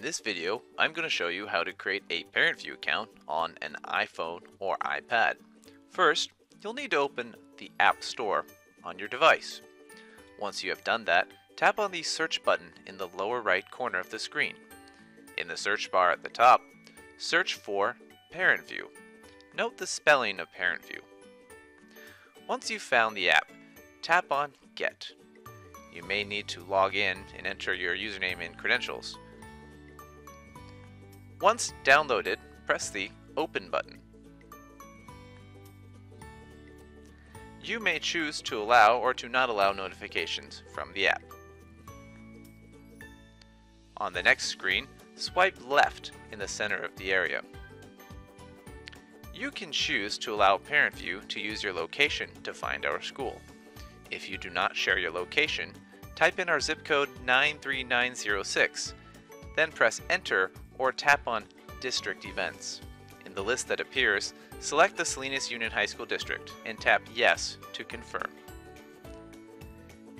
this video, I'm going to show you how to create a ParentVUE account on an iPhone or iPad. First, you'll need to open the App Store on your device. Once you have done that, tap on the search button in the lower right corner of the screen. In the search bar at the top, search for ParentVUE. Note the spelling of ParentVUE. Once you've found the app, tap on Get. You may need to log in and enter your username and credentials. Once downloaded, press the Open button. You may choose to allow or to not allow notifications from the app. On the next screen, swipe left in the center of the area. You can choose to allow ParentVUE to use your location to find our school. If you do not share your location, type in our zip code 93906, then press enter or tap on District Events. In the list that appears, select the Salinas Union High School District and tap Yes to confirm.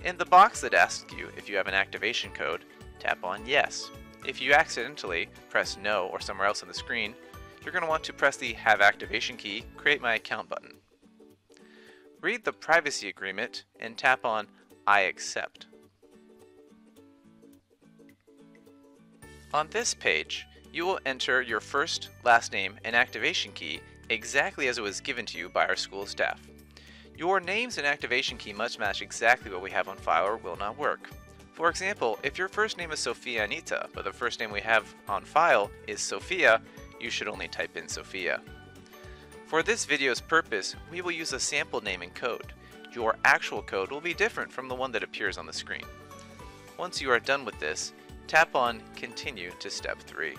In the box that asks you if you have an activation code, tap on Yes. If you accidentally press No or somewhere else on the screen, you're going to want to press the Have Activation key, Create My Account button. Read the privacy agreement and tap on I accept. On this page, you will enter your first, last name, and activation key exactly as it was given to you by our school staff. Your names and activation key must match exactly what we have on file or will not work. For example, if your first name is Sophia Anita, but the first name we have on file is Sophia, you should only type in Sophia. For this video's purpose, we will use a sample name and code. Your actual code will be different from the one that appears on the screen. Once you are done with this, tap on Continue to Step 3.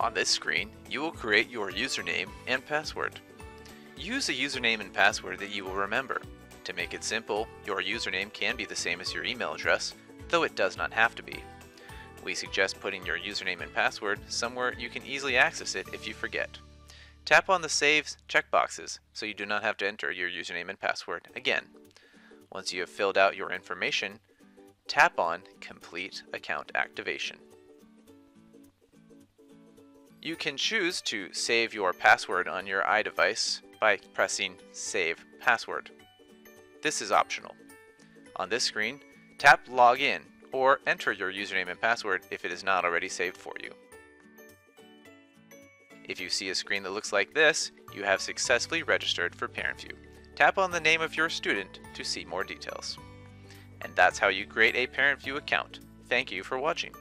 On this screen, you will create your username and password. Use a username and password that you will remember. To make it simple, your username can be the same as your email address, though it does not have to be. We suggest putting your username and password somewhere you can easily access it if you forget. Tap on the Saves checkboxes so you do not have to enter your username and password again. Once you have filled out your information, tap on Complete Account Activation. You can choose to save your password on your iDevice by pressing Save Password. This is optional. On this screen, tap Login or enter your username and password if it is not already saved for you. If you see a screen that looks like this, you have successfully registered for ParentVUE. Tap on the name of your student to see more details. And that's how you create a ParentVUE account. Thank you for watching.